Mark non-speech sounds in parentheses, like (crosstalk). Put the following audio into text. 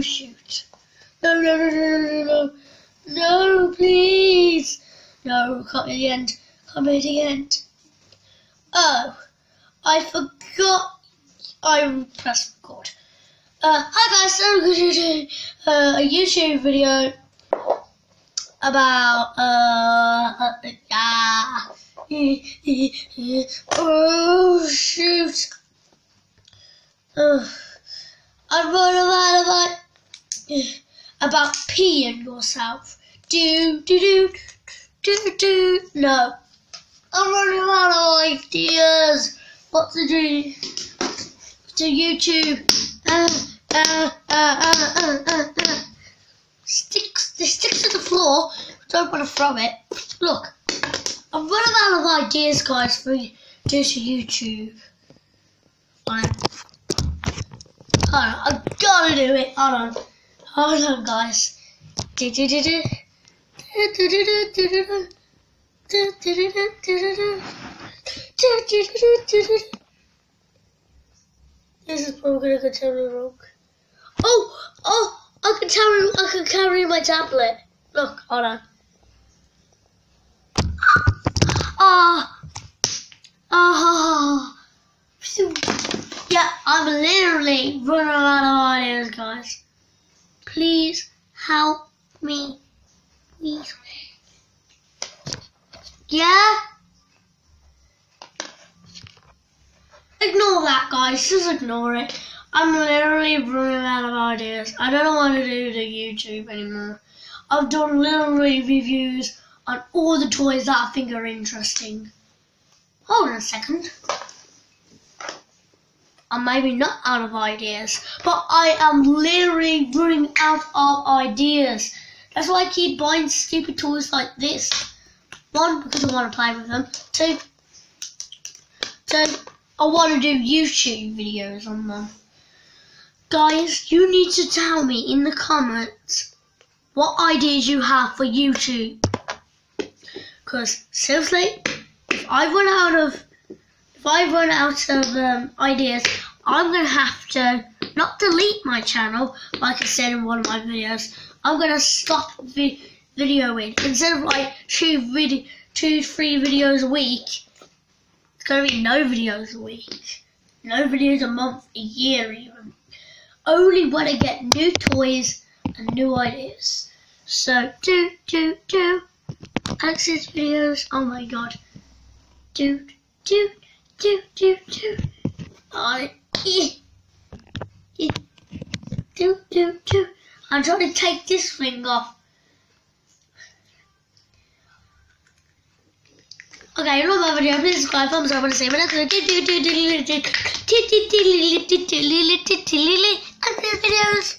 Shoot. No, no, no, no, no, no, no, no, please. No, can't be the end. Can't be the end. Oh, I forgot. I pressed record. Uh, hi guys, so going to do uh, a YouTube video about uh, uh oh shoot. Uh, I wrote of about (sighs) about peeing yourself. Do do do do do. No, I'm running out of ideas. What to do? To YouTube. Uh, uh, uh, uh, uh, uh. Sticks. The sticks to the floor. Don't want to throw it. Look, I'm running out of ideas, guys, for do to YouTube. Fine. Hold I've gotta do it. Hold on. Hold on, guys. This is probably gonna go terribly wrong. Oh, oh! I can carry, I can carry my tablet. Look, hold on. Ah, ah. Yeah, I'm literally running out of. Please help me. Please. Yeah? Ignore that, guys. Just ignore it. I'm literally running out of ideas. I don't want to do the YouTube anymore. I've done literally reviews on all the toys that I think are interesting. Hold on a second. I'm maybe not out of ideas, but I am literally running out of ideas. That's why I keep buying stupid toys like this. One, because I want to play with them. Two, two, I want to do YouTube videos on them. Guys, you need to tell me in the comments what ideas you have for YouTube. Because seriously, if I run out of if I run out of um, ideas, I'm gonna have to not delete my channel like I said in one of my videos. I'm gonna stop vi videoing instead of like two video, two three videos a week. It's gonna be no videos a week, no videos a month, a year even. Only when I get new toys and new ideas. So do do do access videos. Oh my god. Do do do do do. I do do do. I'm trying to take this thing off. Okay, you know my video, please subscribe, thumbs up, and say my next videos.